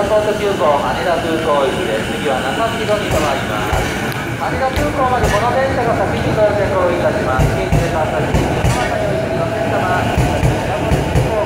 アポート急行羽田空港行きです次は中城戸に停まります羽田空港までこの電車が先に到着をいたします。